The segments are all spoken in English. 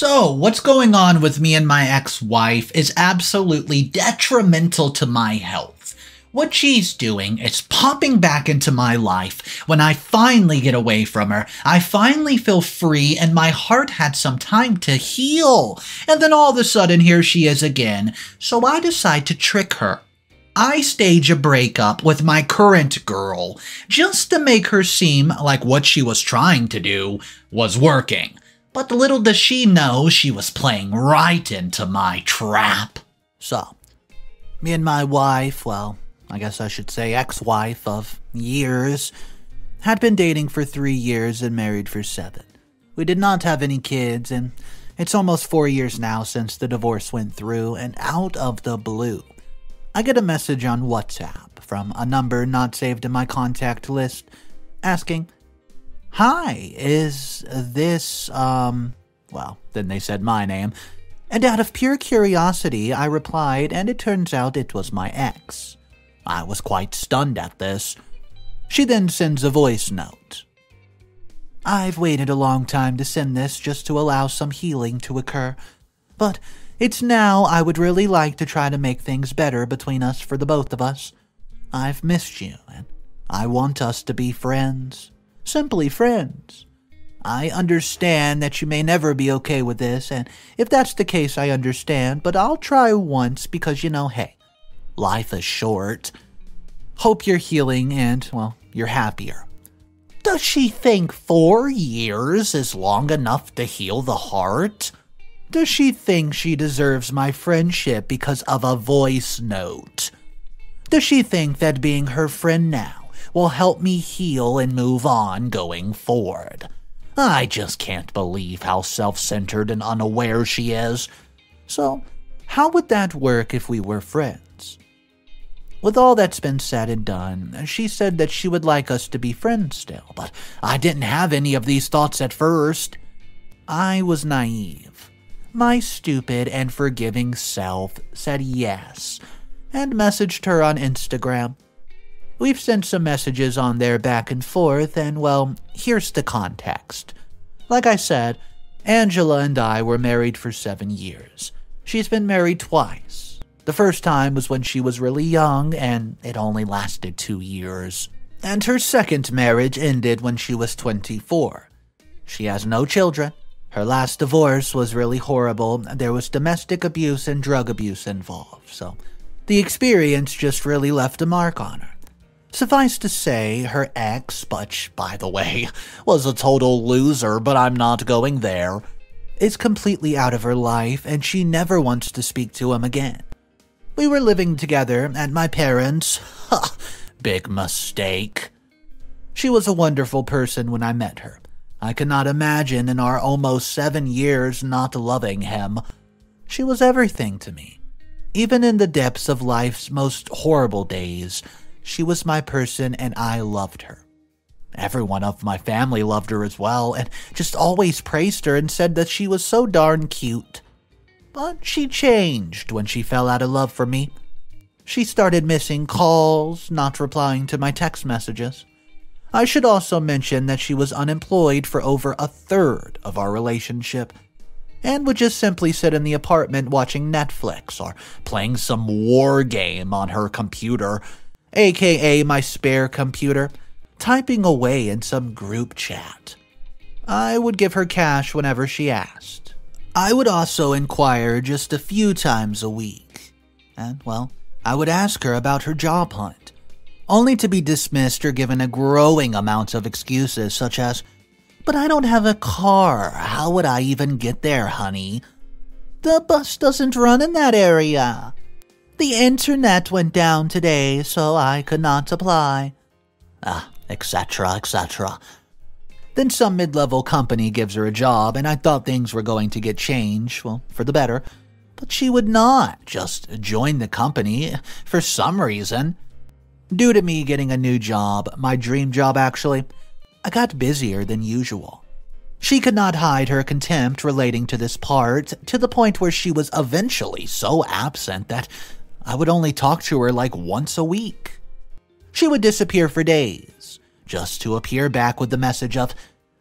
So, what's going on with me and my ex wife is absolutely detrimental to my health. What she's doing is popping back into my life. When I finally get away from her, I finally feel free and my heart had some time to heal. And then all of a sudden, here she is again. So I decide to trick her. I stage a breakup with my current girl just to make her seem like what she was trying to do was working. But little does she know she was playing right into my trap. So, me and my wife, well, I guess I should say ex wife of years, had been dating for three years and married for seven. We did not have any kids, and it's almost four years now since the divorce went through, and out of the blue, I get a message on WhatsApp from a number not saved in my contact list asking, Hi, is this, um, well, then they said my name. And out of pure curiosity, I replied, and it turns out it was my ex. I was quite stunned at this. She then sends a voice note. I've waited a long time to send this just to allow some healing to occur, but it's now I would really like to try to make things better between us for the both of us. I've missed you, and I want us to be friends. Simply friends. I understand that you may never be okay with this, and if that's the case, I understand, but I'll try once because, you know, hey, life is short. Hope you're healing and, well, you're happier. Does she think four years is long enough to heal the heart? Does she think she deserves my friendship because of a voice note? Does she think that being her friend now will help me heal and move on going forward? I just can't believe how self centered and unaware she is. So, how would that work if we were friends? With all that's been said and done, she said that she would like us to be friends still, but I didn't have any of these thoughts at first. I was naive. My stupid and forgiving self said yes and messaged her on Instagram. We've sent some messages on there back and forth, and well, here's the context. Like I said, Angela and I were married for seven years. She's been married twice. The first time was when she was really young, and it only lasted two years. And her second marriage ended when she was 24. She has no children. Her last divorce was really horrible. There was domestic abuse and drug abuse involved, so the experience just really left a mark on her. Suffice to say, her ex, Butch, by the way, was a total loser, but I'm not going there, is completely out of her life and she never wants to speak to him again. We were living together at my parents' ha, big mistake. She was a wonderful person when I met her. I cannot imagine in our almost seven years not loving him. She was everything to me. Even in the depths of life's most horrible days, she was my person and I loved her. Everyone of my family loved her as well and just always praised her and said that she was so darn cute. But she changed when she fell out of love for me. She started missing calls, not replying to my text messages. I should also mention that she was unemployed for over a third of our relationship and would just simply sit in the apartment watching Netflix or playing some war game on her computer, aka my spare computer, typing away in some group chat. I would give her cash whenever she asked. I would also inquire just a few times a week. And, well, I would ask her about her job hunt, only to be dismissed or given a growing amount of excuses such as, But I don't have a car. How would I even get there, honey? The bus doesn't run in that area. The internet went down today, so I could not apply. Ah, etc., etc. Then some mid level company gives her a job, and I thought things were going to get changed, well, for the better. But she would not just join the company for some reason. Due to me getting a new job, my dream job actually, I got busier than usual. She could not hide her contempt relating to this part to the point where she was eventually so absent that I would only talk to her like once a week. She would disappear for days, just to appear back with the message of,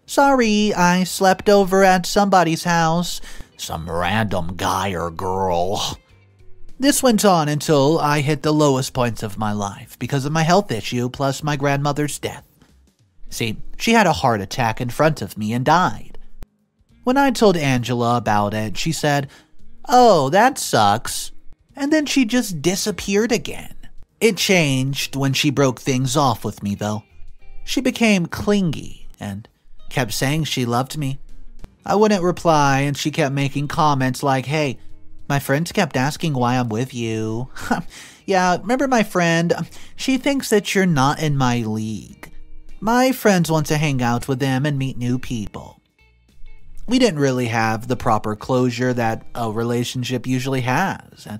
Sorry, I slept over at somebody's house. some random guy or girl. This went on until I hit the lowest points of my life because of my health issue plus my grandmother's death. See, she had a heart attack in front of me and died. When I told Angela about it, she said, Oh, that sucks. And then she just disappeared again. It changed when she broke things off with me, though. She became clingy and kept saying she loved me. I wouldn't reply, and she kept making comments like, Hey, my friends kept asking why I'm with you. yeah, remember my friend? She thinks that you're not in my league. My friends want to hang out with them and meet new people. We didn't really have the proper closure that a relationship usually has, and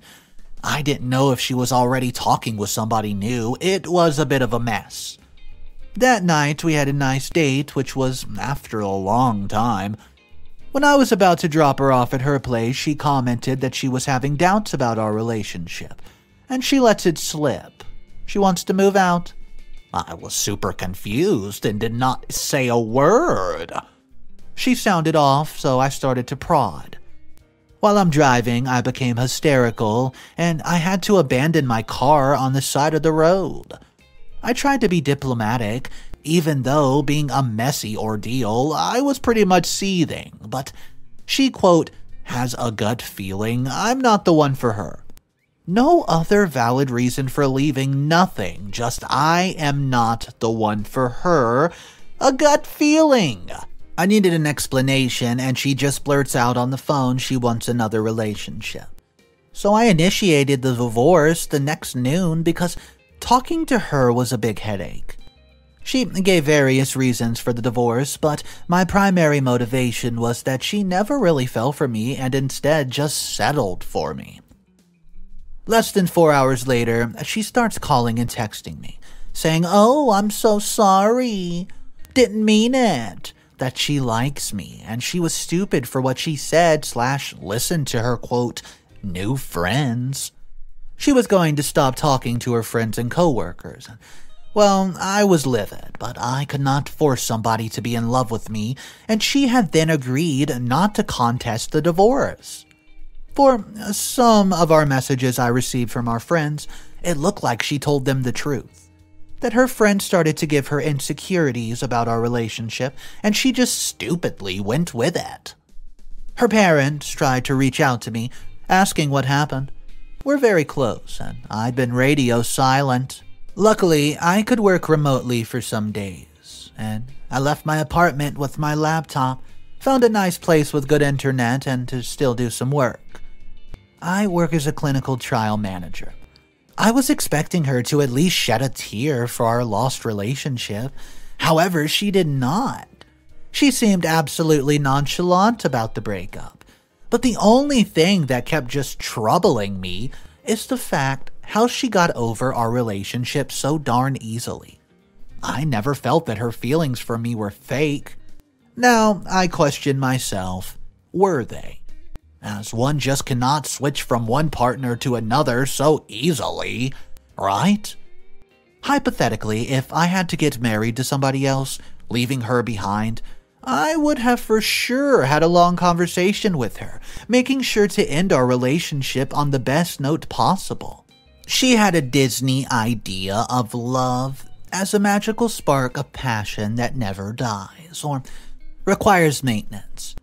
I didn't know if she was already talking with somebody new. It was a bit of a mess. That night, we had a nice date, which was after a long time. When I was about to drop her off at her place, she commented that she was having doubts about our relationship, and she lets it slip. She wants to move out. I was super confused and did not say a word. She sounded off, so I started to prod. While I'm driving, I became hysterical, and I had to abandon my car on the side of the road. I tried to be diplomatic, even though, being a messy ordeal, I was pretty much seething, but she, quote, has a gut feeling I'm not the one for her. No other valid reason for leaving, nothing. Just I am not the one for her. A gut feeling. I needed an explanation, and she just blurts out on the phone she wants another relationship. So I initiated the divorce the next noon because talking to her was a big headache. She gave various reasons for the divorce, but my primary motivation was that she never really fell for me and instead just settled for me. Less than four hours later, she starts calling and texting me, saying, Oh, I'm so sorry. Didn't mean it. That she likes me, and she was stupid for what she said, slash, listened to her, quote, new friends. She was going to stop talking to her friends and coworkers. Well, I was livid, but I could not force somebody to be in love with me, and she had then agreed not to contest the divorce. For some of our messages I received from our friends, it looked like she told them the truth. That her friend started to give her insecurities about our relationship, and she just stupidly went with it. Her parents tried to reach out to me, asking what happened. We're very close, and I'd been radio silent. Luckily, I could work remotely for some days, and I left my apartment with my laptop, found a nice place with good internet, and to still do some work. I work as a clinical trial manager. I was expecting her to at least shed a tear for our lost relationship. However, she did not. She seemed absolutely nonchalant about the breakup. But the only thing that kept just troubling me is the fact how she got over our relationship so darn easily. I never felt that her feelings for me were fake. Now, I question myself were they? As one just cannot switch from one partner to another so easily, right? Hypothetically, if I had to get married to somebody else, leaving her behind, I would have for sure had a long conversation with her, making sure to end our relationship on the best note possible. She had a Disney idea of love as a magical spark of passion that never dies or requires maintenance.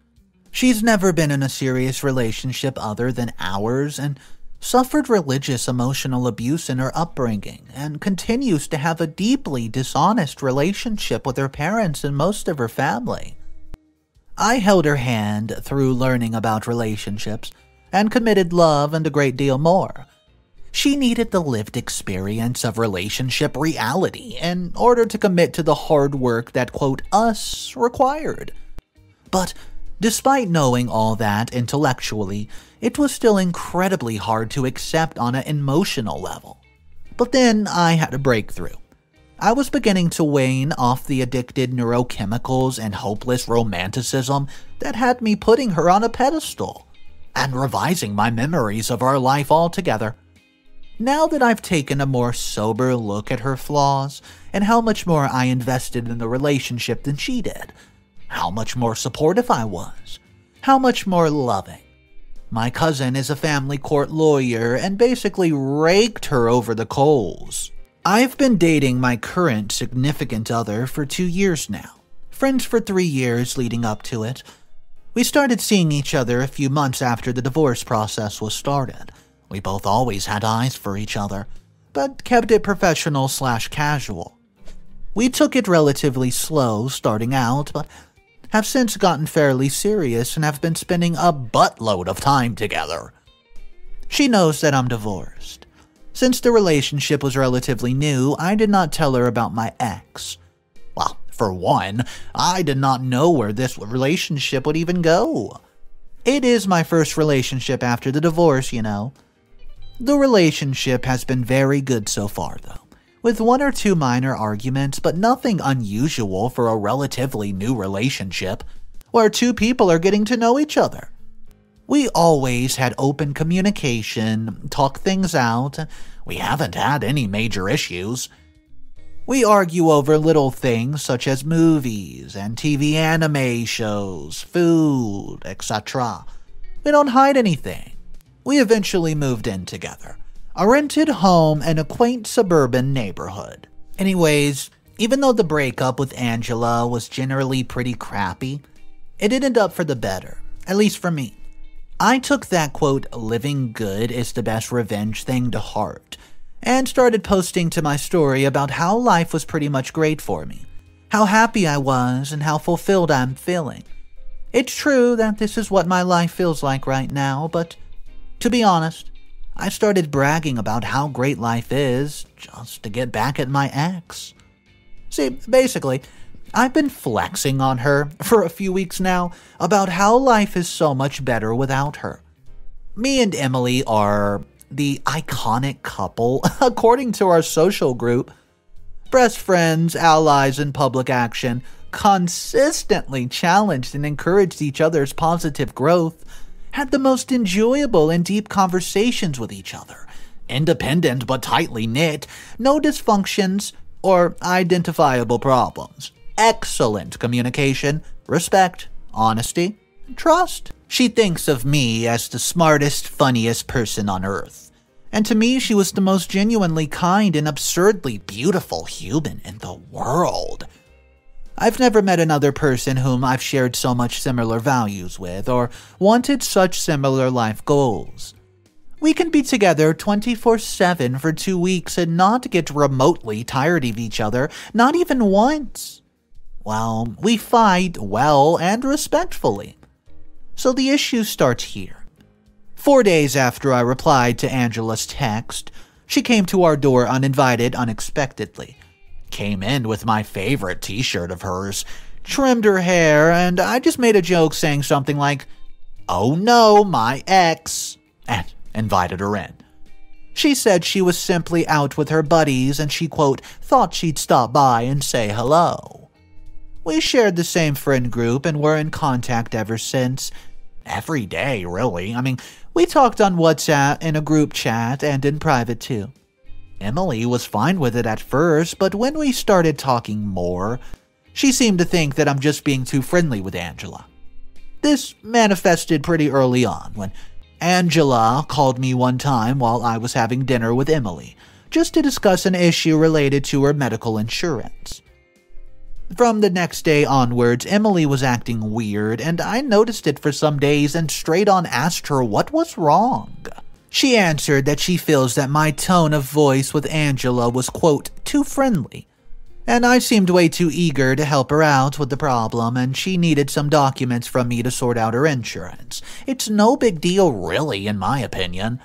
She's never been in a serious relationship other than ours and suffered religious emotional abuse in her upbringing and continues to have a deeply dishonest relationship with her parents and most of her family. I held her hand through learning about relationships and committed love and a great deal more. She needed the lived experience of relationship reality in order to commit to the hard work that, quote, us required. But Despite knowing all that intellectually, it was still incredibly hard to accept on an emotional level. But then I had a breakthrough. I was beginning to wane off the addicted neurochemicals and hopeless romanticism that had me putting her on a pedestal, and revising my memories of our life altogether. Now that I've taken a more sober look at her flaws, and how much more I invested in the relationship than she did, how much more supportive I was, how much more loving, My cousin is a family court lawyer and basically raked her over the coals. I've been dating my current significant other for two years now, friends for three years leading up to it. We started seeing each other a few months after the divorce process was started. We both always had eyes for each other, but kept it professional slash casual. We took it relatively slow starting out, but have since gotten fairly serious and have been spending a buttload of time together. She knows that I'm divorced. Since the relationship was relatively new, I did not tell her about my ex. Well, for one, I did not know where this relationship would even go. It is my first relationship after the divorce, you know. The relationship has been very good so far, though with one or two minor arguments, but nothing unusual for a relatively new relationship, where two people are getting to know each other. We always had open communication, talk things out. We haven't had any major issues. We argue over little things such as movies and TV anime shows, food, etc. We don't hide anything. We eventually moved in together a rented home in a quaint suburban neighborhood. Anyways, even though the breakup with Angela was generally pretty crappy, it ended up for the better, at least for me. I took that quote, living good is the best revenge thing to heart, and started posting to my story about how life was pretty much great for me, how happy I was, and how fulfilled I'm feeling. It's true that this is what my life feels like right now, but to be honest, I started bragging about how great life is just to get back at my ex. See, basically, I've been flexing on her for a few weeks now about how life is so much better without her. Me and Emily are the iconic couple, according to our social group. Best friends, allies in public action, consistently challenged and encouraged each other's positive growth had the most enjoyable and deep conversations with each other. Independent but tightly knit, no dysfunctions or identifiable problems. Excellent communication, respect, honesty, trust. She thinks of me as the smartest, funniest person on earth. And to me, she was the most genuinely kind and absurdly beautiful human in the world. I've never met another person whom I've shared so much similar values with or wanted such similar life goals. We can be together 24 7 for two weeks and not get remotely tired of each other, not even once. Well, we fight well and respectfully. So the issue starts here. Four days after I replied to Angela's text, she came to our door uninvited unexpectedly came in with my favorite t shirt of hers, trimmed her hair, and I just made a joke saying something like, Oh no, my ex, and invited her in. She said she was simply out with her buddies and she, quote, thought she'd stop by and say hello. We shared the same friend group and were in contact ever since. Every day, really. I mean, we talked on WhatsApp in a group chat and in private too. Emily was fine with it at first, but when we started talking more, she seemed to think that I'm just being too friendly with Angela. This manifested pretty early on when Angela called me one time while I was having dinner with Emily, just to discuss an issue related to her medical insurance. From the next day onwards, Emily was acting weird, and I noticed it for some days and straight on asked her what was wrong. She answered that she feels that my tone of voice with Angela was, quote, too friendly. And I seemed way too eager to help her out with the problem, and she needed some documents from me to sort out her insurance. It's no big deal, really, in my opinion.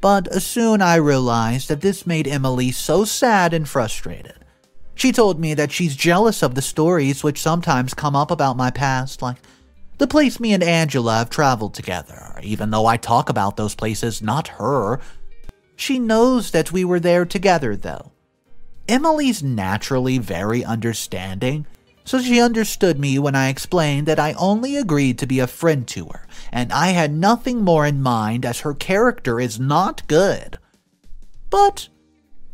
But soon I realized that this made Emily so sad and frustrated. She told me that she's jealous of the stories which sometimes come up about my past, like the place me and Angela have traveled together, even though I talk about those places, not her. She knows that we were there together, though. Emily's naturally very understanding, so she understood me when I explained that I only agreed to be a friend to her, and I had nothing more in mind as her character is not good. But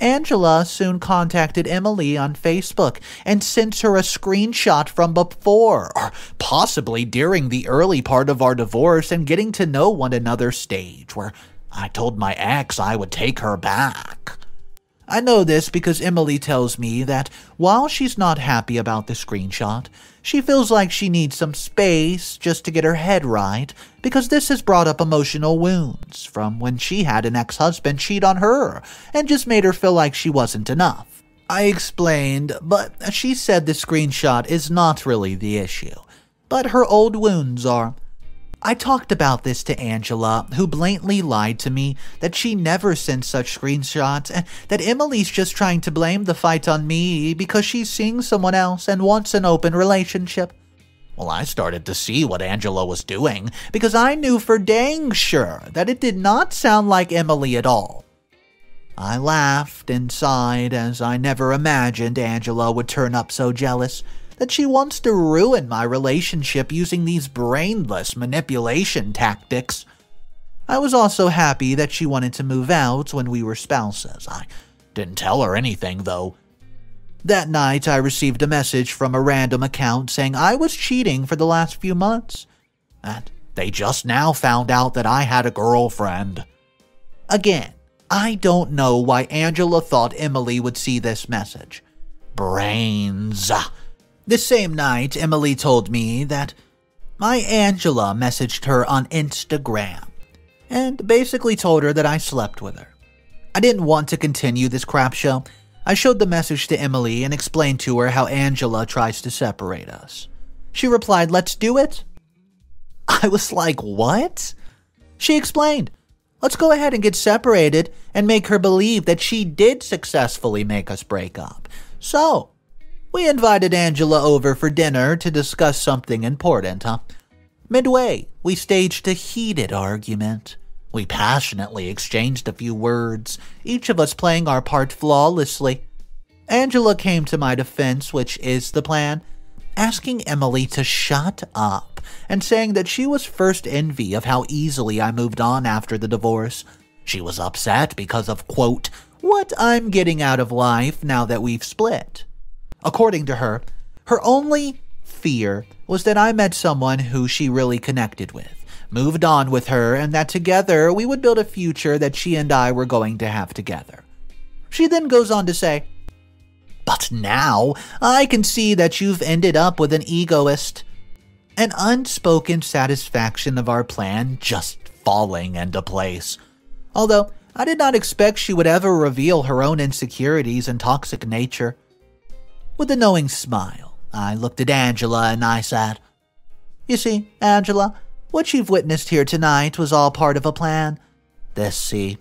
Angela soon contacted Emily on Facebook and sent her a screenshot from before, or possibly during the early part of our divorce and getting to know one another stage, where I told my ex I would take her back. I know this because Emily tells me that while she's not happy about the screenshot, she feels like she needs some space just to get her head right because this has brought up emotional wounds from when she had an ex husband cheat on her and just made her feel like she wasn't enough. I explained, but she said the screenshot is not really the issue, but her old wounds are. I talked about this to Angela, who blatantly lied to me that she never sent such screenshots and that Emily's just trying to blame the fight on me because she's seeing someone else and wants an open relationship. Well, I started to see what Angela was doing because I knew for dang sure that it did not sound like Emily at all. I laughed and sighed as I never imagined Angela would turn up so jealous that she wants to ruin my relationship using these brainless manipulation tactics. I was also happy that she wanted to move out when we were spouses. I didn't tell her anything, though. That night, I received a message from a random account saying I was cheating for the last few months. And they just now found out that I had a girlfriend. Again, I don't know why Angela thought Emily would see this message. Brains. The same night, Emily told me that my Angela messaged her on Instagram and basically told her that I slept with her. I didn't want to continue this crap show. I showed the message to Emily and explained to her how Angela tries to separate us. She replied, Let's do it. I was like, What? She explained, Let's go ahead and get separated and make her believe that she did successfully make us break up. So, we invited Angela over for dinner to discuss something important, huh? Midway, we staged a heated argument. We passionately exchanged a few words, each of us playing our part flawlessly. Angela came to my defense, which is the plan, asking Emily to shut up and saying that she was first envy of how easily I moved on after the divorce. She was upset because of, quote, what I'm getting out of life now that we've split. According to her, her only fear was that I met someone who she really connected with, moved on with her, and that together we would build a future that she and I were going to have together. She then goes on to say, But now I can see that you've ended up with an egoist. An unspoken satisfaction of our plan just falling into place. Although I did not expect she would ever reveal her own insecurities and toxic nature. With a knowing smile, I looked at Angela and I said, You see, Angela, what you've witnessed here tonight was all part of a plan. This, see,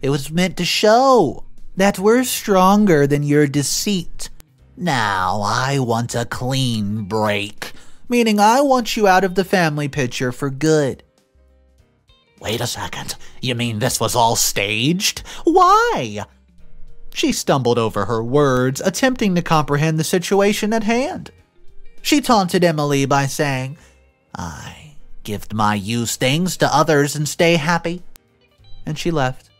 it was meant to show that we're stronger than your deceit. Now I want a clean break, meaning I want you out of the family picture for good. Wait a second. You mean this was all staged? Why? She stumbled over her words, attempting to comprehend the situation at hand. She taunted Emily by saying, I give my used things to others and stay happy. And she left.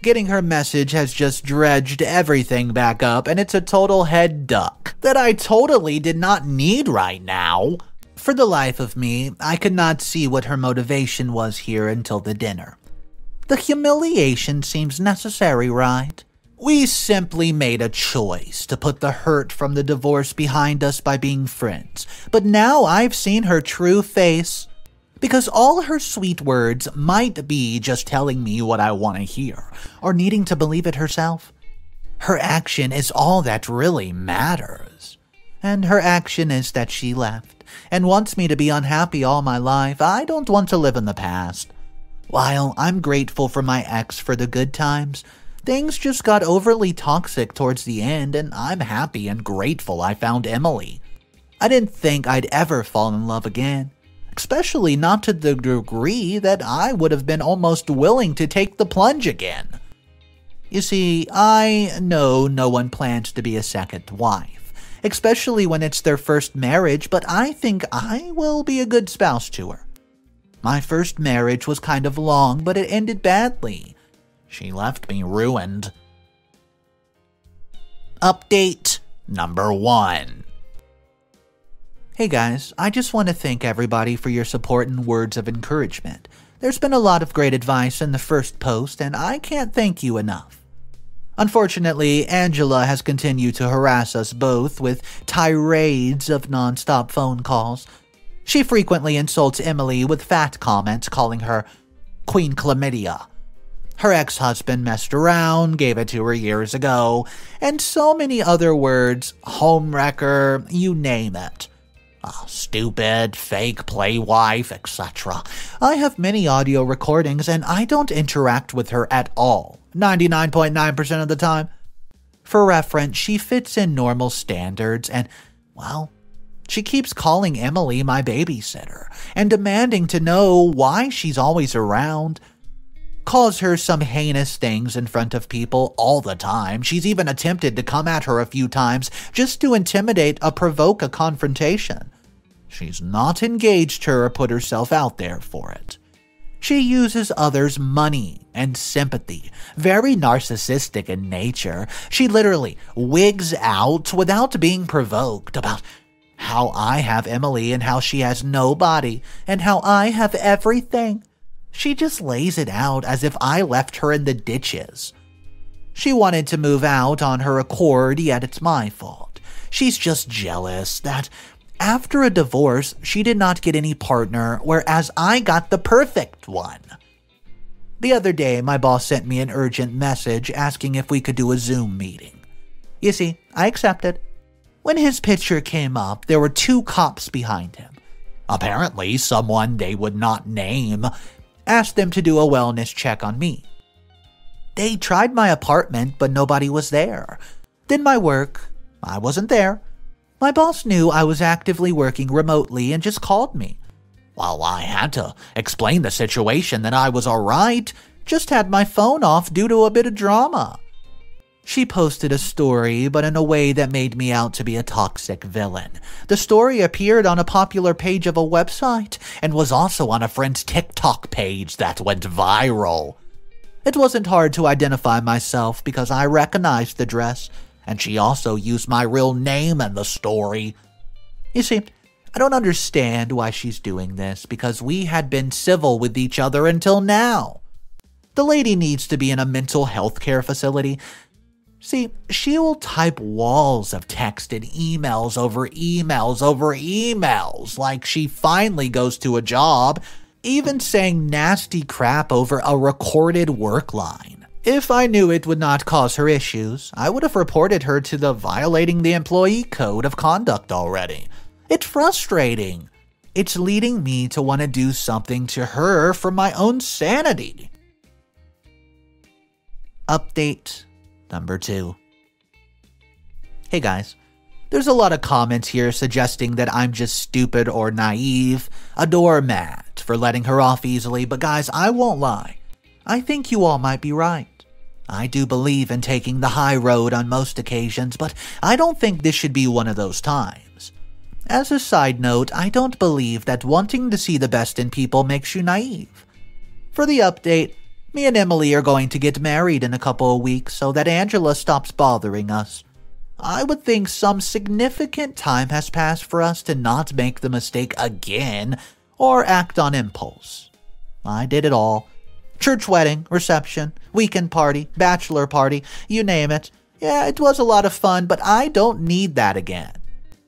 Getting her message has just dredged everything back up, and it's a total head duck that I totally did not need right now. For the life of me, I could not see what her motivation was here until the dinner. The humiliation seems necessary, right? We simply made a choice to put the hurt from the divorce behind us by being friends. But now I've seen her true face. Because all her sweet words might be just telling me what I want to hear, or needing to believe it herself. Her action is all that really matters. And her action is that she left, and wants me to be unhappy all my life. I don't want to live in the past. While I'm grateful for my ex for the good times, Things just got overly toxic towards the end, and I'm happy and grateful I found Emily. I didn't think I'd ever fall in love again, especially not to the degree that I would have been almost willing to take the plunge again. You see, I know no one plans to be a second wife, especially when it's their first marriage, but I think I will be a good spouse to her. My first marriage was kind of long, but it ended badly. She left me ruined. Update number one. Hey guys, I just want to thank everybody for your support and words of encouragement. There's been a lot of great advice in the first post, and I can't thank you enough. Unfortunately, Angela has continued to harass us both with tirades of nonstop phone calls. She frequently insults Emily with fat comments, calling her Queen Chlamydia. Her ex husband messed around, gave it to her years ago, and so many other words homewrecker, you name it. Oh, stupid, fake play wife, etc. I have many audio recordings and I don't interact with her at all. 99.9% of the time. For reference, she fits in normal standards and, well, she keeps calling Emily my babysitter and demanding to know why she's always around. Calls her some heinous things in front of people all the time. She's even attempted to come at her a few times just to intimidate or provoke a confrontation. She's not engaged her or put herself out there for it. She uses others' money and sympathy, very narcissistic in nature. She literally wigs out without being provoked about how I have Emily and how she has nobody and how I have everything. She just lays it out as if I left her in the ditches. She wanted to move out on her accord, yet it's my fault. She's just jealous that after a divorce, she did not get any partner, whereas I got the perfect one. The other day, my boss sent me an urgent message asking if we could do a Zoom meeting. You see, I accepted. When his picture came up, there were two cops behind him. Apparently, someone they would not name asked them to do a wellness check on me. They tried my apartment, but nobody was there. Did my work. I wasn't there. My boss knew I was actively working remotely and just called me. While I had to explain the situation that I was alright, just had my phone off due to a bit of drama. She posted a story, but in a way that made me out to be a toxic villain. The story appeared on a popular page of a website and was also on a friend's TikTok page that went viral. It wasn't hard to identify myself because I recognized the dress and she also used my real name in the story. You see, I don't understand why she's doing this because we had been civil with each other until now. The lady needs to be in a mental health care facility. See, she will type walls of text and emails over emails over emails like she finally goes to a job, even saying nasty crap over a recorded work line. If I knew it would not cause her issues, I would have reported her to the violating the employee code of conduct already. It's frustrating. It's leading me to want to do something to her for my own sanity. Update number two. Hey guys, there's a lot of comments here suggesting that I'm just stupid or naive, a doormat for letting her off easily, but guys, I won't lie. I think you all might be right. I do believe in taking the high road on most occasions, but I don't think this should be one of those times. As a side note, I don't believe that wanting to see the best in people makes you naive. For the update, me and Emily are going to get married in a couple of weeks so that Angela stops bothering us. I would think some significant time has passed for us to not make the mistake again or act on impulse. I did it all Church wedding, reception, weekend party, bachelor party, you name it. Yeah, it was a lot of fun, but I don't need that again.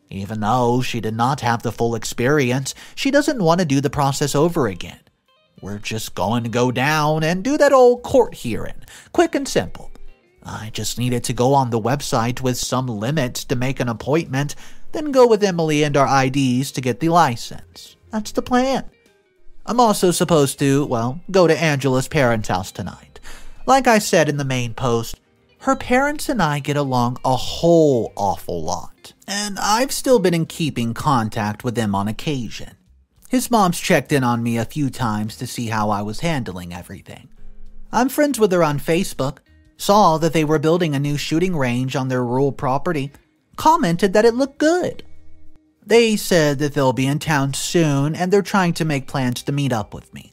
Even though she did not have the full experience, she doesn't want to do the process over again. We're just going to go down and do that old court hearing, quick and simple. I just needed to go on the website with some limits to make an appointment, then go with Emily and our IDs to get the license. That's the plan. I'm also supposed to, well, go to Angela's parents' house tonight. Like I said in the main post, her parents and I get along a whole awful lot, and I've still been in keeping contact with them on occasion. His mom's checked in on me a few times to see how I was handling everything. I'm friends with her on Facebook, saw that they were building a new shooting range on their rural property, commented that it looked good. They said that they'll be in town soon and they're trying to make plans to meet up with me.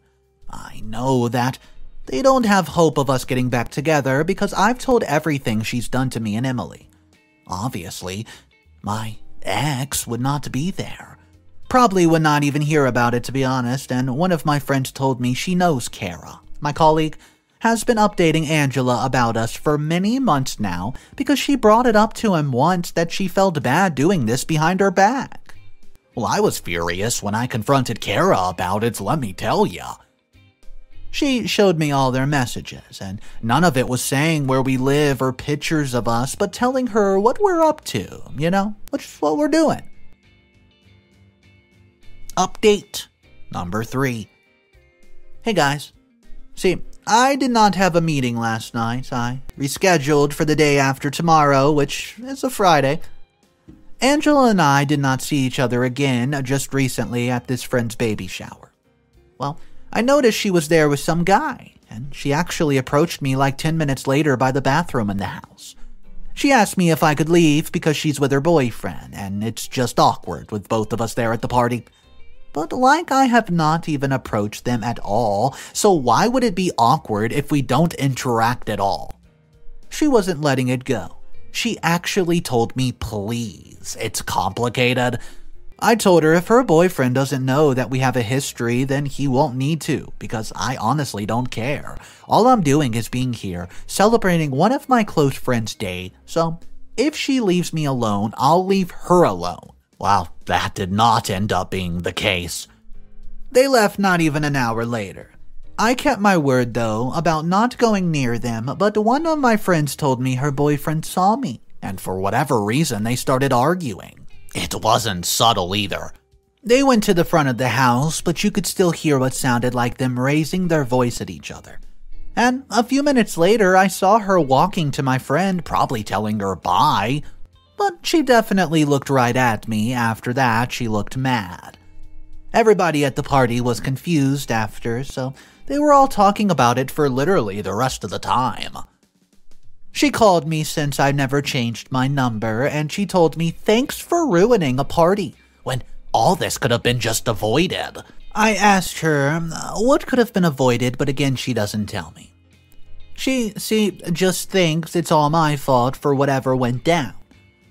I know that they don't have hope of us getting back together because I've told everything she's done to me and Emily. Obviously, my ex would not be there. Probably would not even hear about it, to be honest, and one of my friends told me she knows Kara. My colleague has been updating Angela about us for many months now because she brought it up to him once that she felt bad doing this behind her back. Well, I was furious when I confronted Kara about it, let me tell ya. She showed me all their messages, and none of it was saying where we live or pictures of us, but telling her what we're up to, you know, which is what we're doing. Update number three. Hey guys. See, I did not have a meeting last night. I rescheduled for the day after tomorrow, which is a Friday. Angela and I did not see each other again just recently at this friend's baby shower. Well, I noticed she was there with some guy, and she actually approached me like 10 minutes later by the bathroom in the house. She asked me if I could leave because she's with her boyfriend, and it's just awkward with both of us there at the party. But like I have not even approached them at all, so why would it be awkward if we don't interact at all? She wasn't letting it go. She actually told me, please, it's complicated. I told her if her boyfriend doesn't know that we have a history, then he won't need to, because I honestly don't care. All I'm doing is being here, celebrating one of my close friends' day, so if she leaves me alone, I'll leave her alone. Well, that did not end up being the case. They left not even an hour later. I kept my word, though, about not going near them, but one of my friends told me her boyfriend saw me, and for whatever reason, they started arguing. It wasn't subtle either. They went to the front of the house, but you could still hear what sounded like them raising their voice at each other. And a few minutes later, I saw her walking to my friend, probably telling her bye. But she definitely looked right at me. After that, she looked mad. Everybody at the party was confused after, so they were all talking about it for literally the rest of the time. She called me since I never changed my number, and she told me thanks for ruining a party, when all this could have been just avoided. I asked her what could have been avoided, but again she doesn't tell me. She, see, just thinks it's all my fault for whatever went down.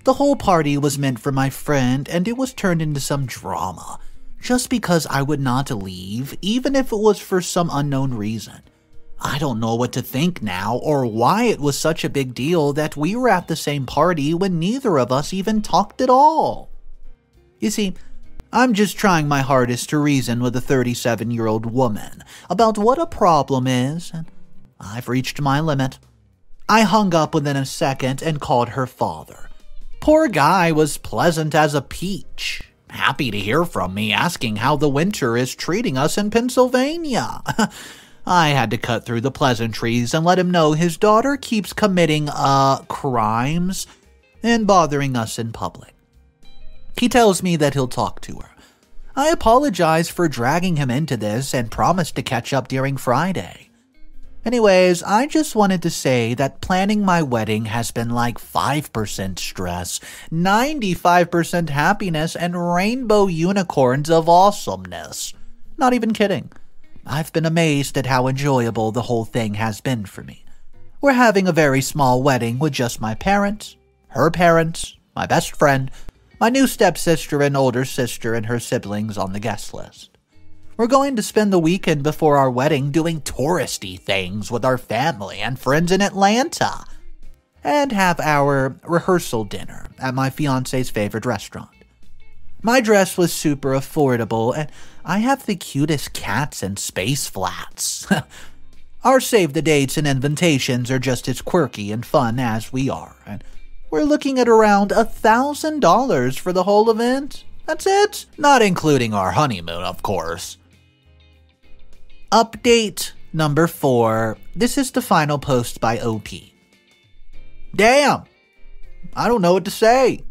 The whole party was meant for my friend, and it was turned into some drama, just because I would not leave, even if it was for some unknown reason. I don't know what to think now or why it was such a big deal that we were at the same party when neither of us even talked at all. You see, I'm just trying my hardest to reason with a 37 year old woman about what a problem is, and I've reached my limit. I hung up within a second and called her father. Poor guy was pleasant as a peach, happy to hear from me, asking how the winter is treating us in Pennsylvania. I had to cut through the pleasantries and let him know his daughter keeps committing, uh, crimes and bothering us in public. He tells me that he'll talk to her. I apologize for dragging him into this and promise to catch up during Friday. Anyways, I just wanted to say that planning my wedding has been like 5% stress, 95% happiness, and rainbow unicorns of awesomeness. Not even kidding. I've been amazed at how enjoyable the whole thing has been for me. We're having a very small wedding with just my parents, her parents, my best friend, my new stepsister and older sister and her siblings on the guest list. We're going to spend the weekend before our wedding doing touristy things with our family and friends in Atlanta, and have our rehearsal dinner at my fiance's favorite restaurant. My dress was super affordable, and I have the cutest cats and space flats. Our save the dates and invitations are just as quirky and fun as we are, and we're looking at around a thousand dollars for the whole event. That's it, not including our honeymoon, of course. Update number four. This is the final post by OP. Damn! I don't know what to say.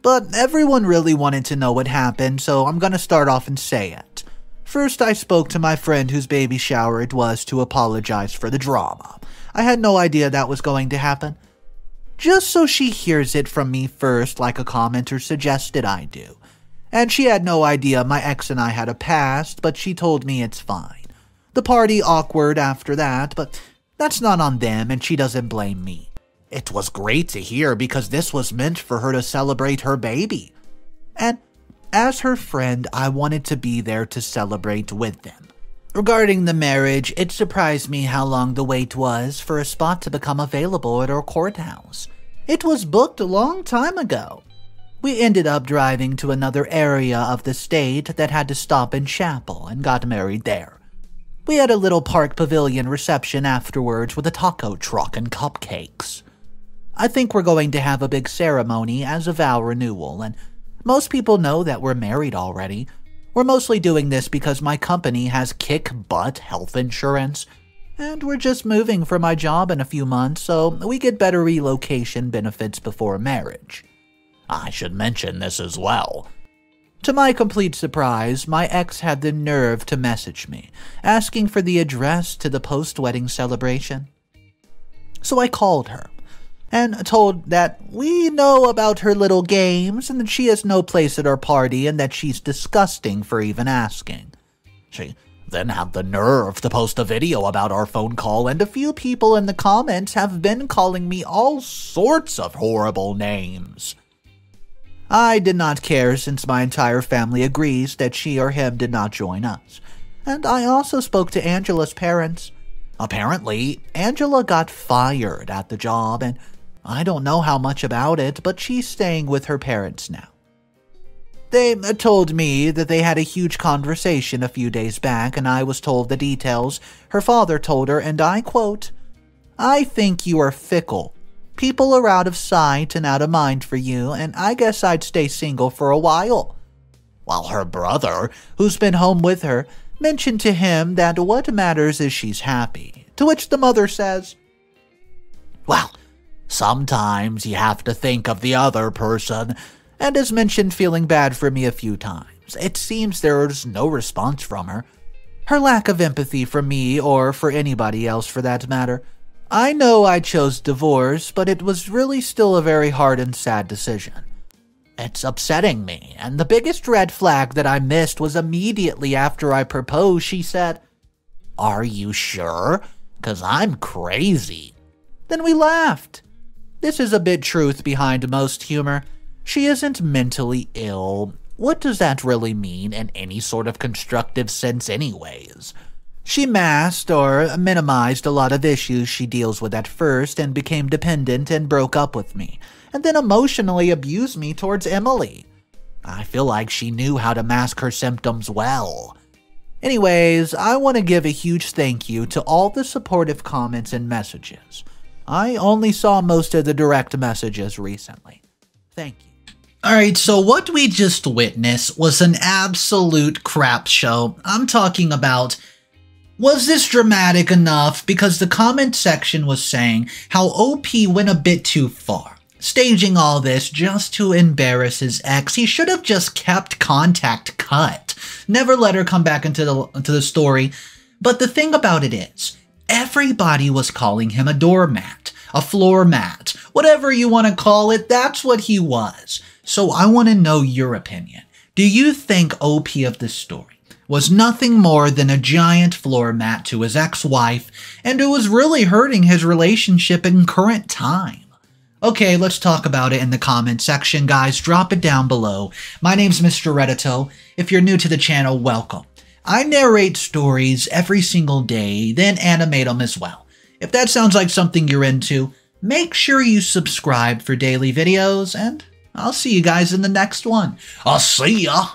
But everyone really wanted to know what happened, so I'm gonna start off and say it. First, I spoke to my friend whose baby shower it was to apologize for the drama. I had no idea that was going to happen. Just so she hears it from me first, like a commenter suggested I do. And she had no idea my ex and I had a past, but she told me it's fine. The party awkward after that, but that's not on them, and she doesn't blame me. It was great to hear because this was meant for her to celebrate her baby. And as her friend, I wanted to be there to celebrate with them. Regarding the marriage, it surprised me how long the wait was for a spot to become available at our courthouse. It was booked a long time ago. We ended up driving to another area of the state that had to stop in Chapel and got married there. We had a little park pavilion reception afterwards with a taco truck and cupcakes. I think we're going to have a big ceremony as a vow renewal, and most people know that we're married already. We're mostly doing this because my company has kick butt health insurance, and we're just moving for my job in a few months, so we get better relocation benefits before marriage. I should mention this as well. To my complete surprise, my ex had the nerve to message me, asking for the address to the post wedding celebration. So I called her and told that we know about her little games and that she has no place at our party and that she's disgusting for even asking. She then had the nerve to post a video about our phone call, and a few people in the comments have been calling me all sorts of horrible names. I did not care since my entire family agrees that she or him did not join us. And I also spoke to Angela's parents. Apparently, Angela got fired at the job, and I don't know how much about it, but she's staying with her parents now. They uh, told me that they had a huge conversation a few days back, and I was told the details. Her father told her, and I quote, I think you are fickle. People are out of sight and out of mind for you, and I guess I'd stay single for a while. While her brother, who's been home with her, mentioned to him that what matters is she's happy. To which the mother says, Well, Sometimes you have to think of the other person, and has mentioned feeling bad for me a few times. It seems there is no response from her. Her lack of empathy for me, or for anybody else for that matter. I know I chose divorce, but it was really still a very hard and sad decision. It's upsetting me, and the biggest red flag that I missed was immediately after I proposed, she said, Are you sure? Cause I'm crazy. Then we laughed. This is a bit truth behind most humor. She isn't mentally ill. What does that really mean in any sort of constructive sense, anyways? She masked or minimized a lot of issues she deals with at first and became dependent and broke up with me, and then emotionally abused me towards Emily. I feel like she knew how to mask her symptoms well. Anyways, I want to give a huge thank you to all the supportive comments and messages. I only saw most of the direct messages recently. Thank you. Alright, so what we just witnessed was an absolute crap show. I'm talking about was this dramatic enough? Because the comment section was saying how OP went a bit too far, staging all this just to embarrass his ex. He should have just kept contact cut, never let her come back into the into the story. But the thing about it is, Everybody was calling him a doormat, a floor mat, whatever you want to call it, that's what he was. So I want to know your opinion. Do you think OP of the story was nothing more than a giant floor mat to his ex wife, and it was really hurting his relationship in current time? Okay, let's talk about it in the comment section, guys. Drop it down below. My name's Mr. Reddito. If you're new to the channel, welcome. I narrate stories every single day, then animate them as well. If that sounds like something you're into, make sure you subscribe for daily videos, and I'll see you guys in the next one. I'll see ya!